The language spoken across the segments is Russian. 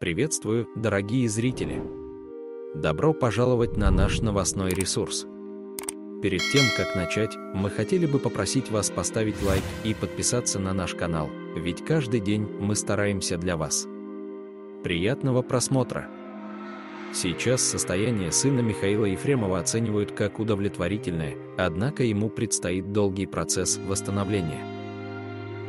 Приветствую, дорогие зрители! Добро пожаловать на наш новостной ресурс. Перед тем, как начать, мы хотели бы попросить вас поставить лайк и подписаться на наш канал, ведь каждый день мы стараемся для вас. Приятного просмотра! Сейчас состояние сына Михаила Ефремова оценивают как удовлетворительное, однако ему предстоит долгий процесс восстановления.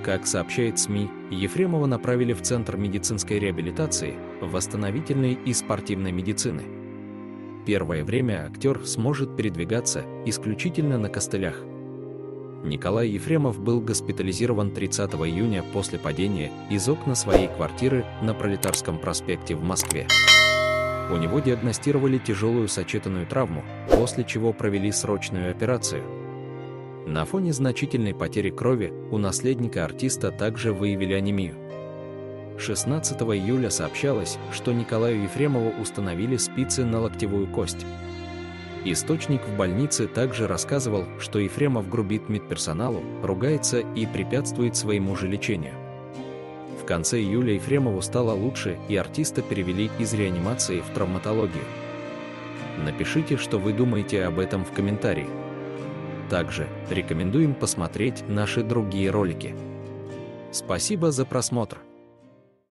Как сообщает СМИ, Ефремова направили в Центр медицинской реабилитации, восстановительной и спортивной медицины. Первое время актер сможет передвигаться исключительно на костылях. Николай Ефремов был госпитализирован 30 июня после падения из окна своей квартиры на Пролетарском проспекте в Москве. У него диагностировали тяжелую сочетанную травму, после чего провели срочную операцию. На фоне значительной потери крови у наследника артиста также выявили анемию. 16 июля сообщалось, что Николаю Ефремову установили спицы на локтевую кость. Источник в больнице также рассказывал, что Ефремов грубит медперсоналу, ругается и препятствует своему же лечению. В конце июля Ефремову стало лучше, и артиста перевели из реанимации в травматологию. Напишите, что вы думаете об этом в комментарии. Также рекомендуем посмотреть наши другие ролики. Спасибо за просмотр!